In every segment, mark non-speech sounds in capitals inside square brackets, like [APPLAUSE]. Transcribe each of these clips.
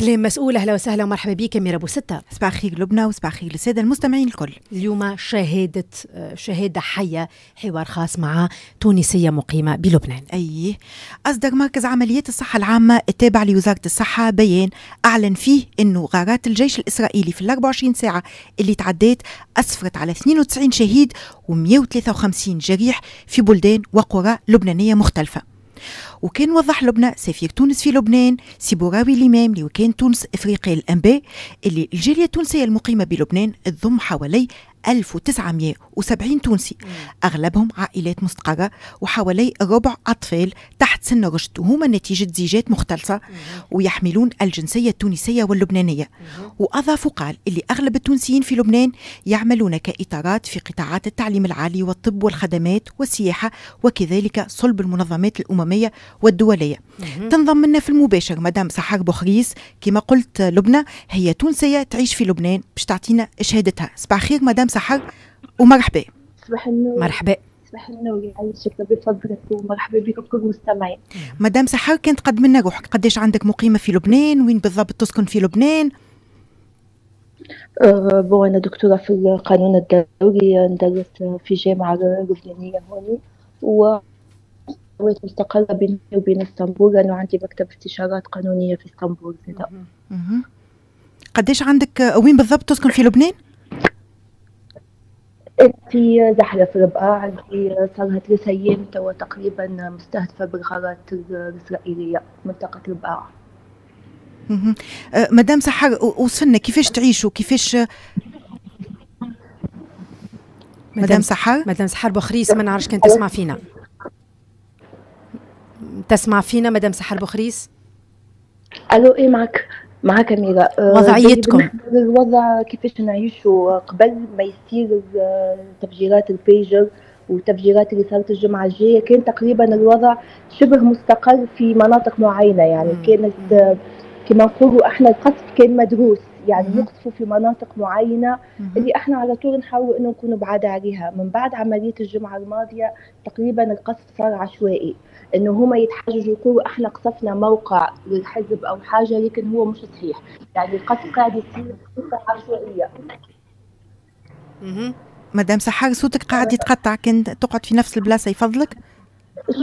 كلام مسؤول أهلا وسهلا ومرحبا بك ميرا أبو ستة. صباح الخير لبنى وصباح الخير للسادة المستمعين الكل. اليوم شهاده شهاده حية حوار خاص مع تونسية مقيمة بلبنان. أي. اصدر مركز عمليات الصحة العامة التابع لوزارة الصحة بيان أعلن فيه إنه غارات الجيش الإسرائيلي في ال 24 ساعة اللي تعديت اسفرت على 92 شهيد و153 جريح في بلدان وقرى لبنانية مختلفة. وكان وضح لبنى سفير تونس في لبنان سيبوراوي الإمام لوكان تونس إفريقيا الأنباء اللي الجالية التونسية المقيمة بلبنان تضم حوالي 1970 تونسي. أغلبهم عائلات مستقرة وحوالي ربع أطفال تحت سن الرشد وهما نتيجة زيجات مختلطة ويحملون الجنسية التونسية واللبنانية. وأضافوا قال اللي أغلب التونسيين في لبنان يعملون كإطارات في قطاعات التعليم العالي والطب والخدمات والسياحة وكذلك صلب المنظمات الأممية والدولية. تنضم لنا في المباشر. مدام سحر بخريس كما قلت لبنى هي تونسية تعيش في لبنان. باش تعطينا شهادتها. صباح خير مدام سحر ومرحبا. صباح النور. مرحبا. صباح النور يعيشك بفضلك ومرحبا بكم كل المستمعين مدام سحر كانت قد منا روحك. قديش عندك مقيمة في لبنان؟ وين بالضبط تسكن في لبنان؟ أه بو أنا دكتورة في القانون الدولي ندرس في جامعة لبنانية هون و مستقرة بيني وبين اسطنبول لأنه عندي مكتب استشارات قانونية في اسطنبول قديش عندك وين بالضبط تسكن؟ في لبنان؟ في زحلة في ربقة عندي صار لها ثلاث أيام توا تقريبا مستهدفة بالغارات الإسرائيلية منطقة ربقة. أه مدام سحر وصلنا كيفاش تعيشوا؟ كيفاش؟ مدام سحر مدام سحر بخريس ما نعرفش كان تسمع فينا. تسمع فينا مدام سحر بخريس ألو إيه معك معك أميرة. وضعيتكم؟ الوضع كيفاش نعيشوا قبل ما يصير تفجيرات البيجر وتفجيرات اللي صارت الجمعة الجاية. كان تقريبا الوضع شبه مستقر في مناطق معينة يعني. كانت كما نقولوا إحنا القصف كان مدروس. يعني مم. يقصفوا في مناطق معينة مم. اللي إحنا على طول نحاول إنه نكونوا بعاد عليها. من بعد عملية الجمعة الماضية تقريبا القصف صار عشوائي. إنه هما يتحججوا يقولوا إحنا قصفنا موقع للحزب أو حاجة لكن هو مش صحيح. يعني القصف قاعد يصير عشوائية. مدام سحار صوتك قاعد يتقطع. كنت تقعد في نفس البلاصة يفضلك؟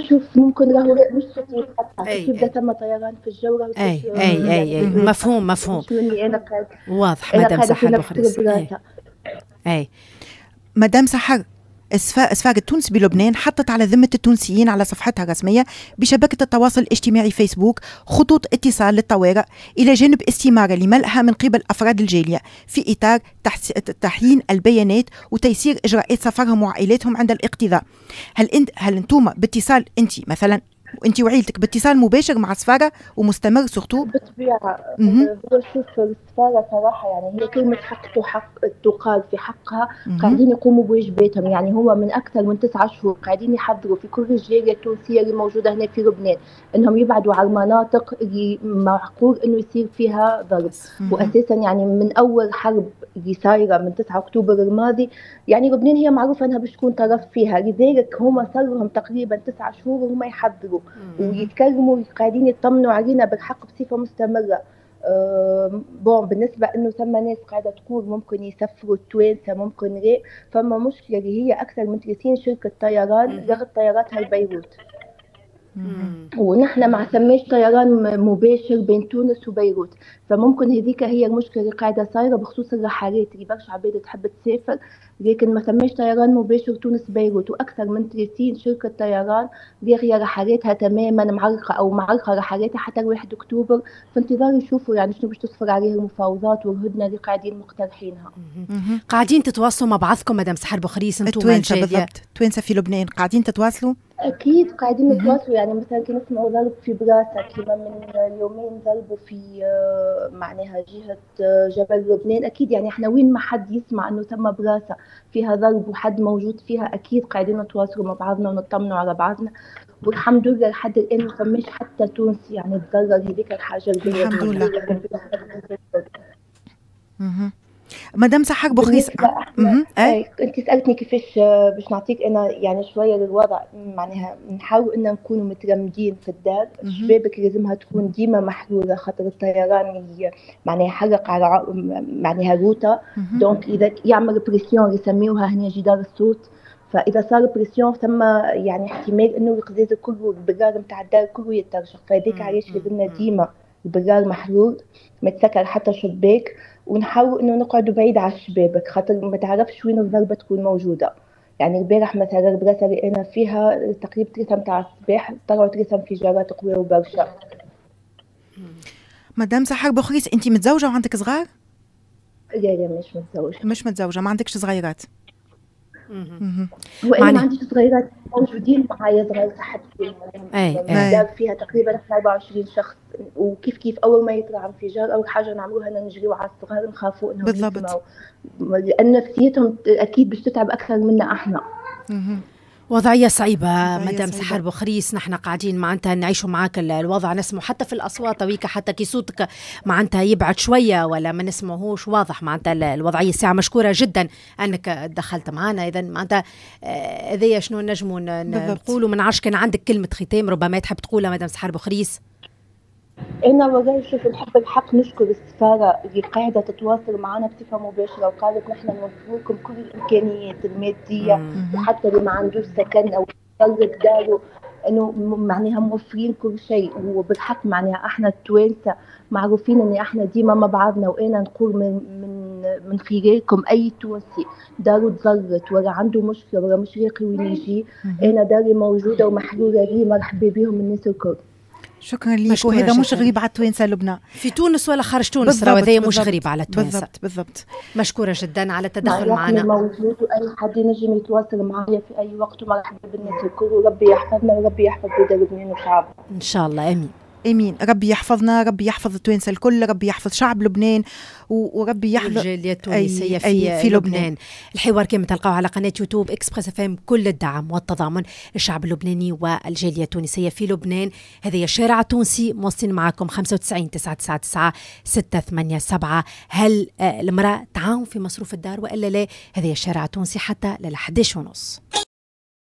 شوف ممكن راهو مش يتقطع يبدا ثم طيران في الجو أي أي أي, أي. مفهوم مفهوم. واضح. مدام بخريس. أي. أي. مدام سحر إسفاق التونس بلبنان حطت على ذمة التونسيين على صفحتها الرسمية بشبكة التواصل الاجتماعي فيسبوك خطوط اتصال للطوارئ إلى جانب استمارة لملئها من قبل أفراد الجالية في إطار تحيين البيانات وتيسير إجراءات سفرهم وعائلاتهم عند الاقتضاء. هل انت هل أنتم باتصال أنت مثلا؟ وانت وعيلتك باتصال مباشر مع السفاره ومستمر سورتو. بالطبيعه هو شوف السفاره صراحة يعني هي كلمة حق حق تقال في حقها. قاعدين يقوموا بواجباتهم. يعني هو من أكثر من تسعة شهور قاعدين يحضروا في كل الجاليه التونسيه اللي موجودة هنا في لبنان. إنهم يبعدوا على المناطق اللي معقول إنه يصير فيها ضرب. واساسا يعني من أول حرب اللي صايرة من 9 أكتوبر الماضي يعني لبنان هي معروفة إنها باش تكون طرف فيها. لذلك هم صار لهم تقريبا تسعة شهور وهم يحضروا ويتكلموا قاعدين يطمنوا علينا بالحق بصفة مستمرة. أه بون بالنسبة إنه ثم ناس قاعدة تقول ممكن يسفروا التوانسة ممكن لا فما مشكلة اللي هي أكثر من 30 شركة طيران لغت طياراتها لبيروت ونحن ما ثماش طيران مباشر بين تونس وبيروت. فممكن هذيك هي المشكلة اللي قاعدة صايرة بخصوص الرحلات اللي برشا عباد تحب تسافر. لكن ما ثماش طيران مباشر تونس بيروت. وأكثر من 30 شركة طيران لاغيه رحلاتها تماما معلقه أو معلقه رحلاتها حتى 1 أكتوبر. في انتظار يشوفوا يعني شنو باش تصفر عليه المفاوضات والهدنه اللي قاعدين مقترحينها. قاعدين تتواصلوا مع بعضكم مدام سحر بخريس أنتم توانسه بالضبط. توانسه في لبنان. قاعدين تتواصلوا؟ أكيد قاعدين نتواصلوا يعني مثلا كان اسمه ضرب في براسة كما من يومين ضربوا في معناها جهة جبل لبنان أكيد يعني إحنا وين ما حد يسمع إنه تم براسة فيها ضرب وحد موجود فيها أكيد قاعدين نتواصلوا مع بعضنا ونطمنوا على بعضنا. والحمد لله لحد الآن ما فماش حتى تونسي يعني تضرر هذيك الحاجة الحمد لله. [LAUGHS] مدام سحر بوخريس أنت سألتني كيفاش آه، باش نعطيك أنا يعني شوية للوضع معناها نحاول أن نكونوا مترمدين في الدار شبابك لازمها تكون ديما محلوله خاطر الطيران معناها يحرق على معناها روتا. donc إذا يعمل pression يسميوها هنا جدار الصوت. فإذا صار pression ثم يعني احتمال أنه القزاز كله البلار نتاع الدار كله يترشق فهذيك علاش لازمنا ديما البلار محلول ما تسكر حتى شباك ونحاول إنه نقعدوا بعيد على الشبابك خاطر ما تعرفش وين الضربة تكون موجودة. يعني البارح مثلا البلاصة اللي أنا فيها تقريبا ثلاثة متاع الصباح طلعوا ثلاثة انفجارات قوية وبرشا. مدام سحر بوخريس انت متزوجة وعندك صغار؟ لا لا مش متزوجة. مش متزوجة ما عندكش صغيرات؟ هو أنا ما عنديش صغيرات موجودين معايا صغير صاحبتي أي أي. فيها تقريبا 24 شخص وكيف كيف أول ما يطلع انفجار أول حاجة نعملوها نجريو على الصغار نخافوا إنهم بالضبط. لأن نفسيتهم أكيد باش تتعب أكثر منا إحنا. وضعية صعيبة مدام سحر بوخريس نحن قاعدين معناتها نعيشوا معاك الوضع نسمع حتى في الأصوات ويك حتى كي صوتك معناتها يبعد شوية ولا ما نسمعوش واضح معناتها الوضعية الساعة مشكورة جدا أنك دخلت معنا إذا معناتها آه، هذيا شنو نجموا نقولوا؟ من عرش كان عندك كلمة ختام ربما تحب تقولها مدام سحر بوخريس أنا والله شوف نحب الحق نشكر السفارة اللي قاعدة تتواصل معنا بصفة مباشرة. وقالت نحن نوفر لكم كل الإمكانيات المادية وحتى اللي ما عندوش سكن أو يطلق داره إنه معناها موفرين كل شيء. وبالحق معناها إحنا التوانسة معروفين إن إحنا ديما مع بعضنا وأنا نقول من من من خلالكم أي تونسي داره تزرت ولا عنده مشكلة ولا مش لاقي وين يجي أنا داري موجودة ومحلوله لي مرحبا بهم الناس الكل. شكرا لك وهذا مش غريب على التوانسة لبنان في تونس ولا خارج تونس هذا مش غريب على التوانسة. بالضبط بالضبط. مشكورة جدا على التدخل معنا. موجود واي حد ينجم يتواصل معي في أي وقت ومرحبا بالناس الكل وربي يحفظنا وربي يحفظ بلاد لبنان وشعبه إن شاء الله آمين. آمين. ربي يحفظنا ربي يحفظ التوانسة الكل ربي يحفظ شعب لبنان وربي يحفظ الجاليه التونسية في, أي في لبنان. لبنان. الحوار كما تلقاه على قناة يوتيوب إكسبريس FM كل الدعم والتضامن للشعب اللبناني والجالية التونسية في لبنان. هذا الشارع التونسي موصلين معكم 95 999 687 هل المرأة تعاون في مصروف الدار وإلا لا؟ هذا الشارع التونسي حتى لل 11 ونص.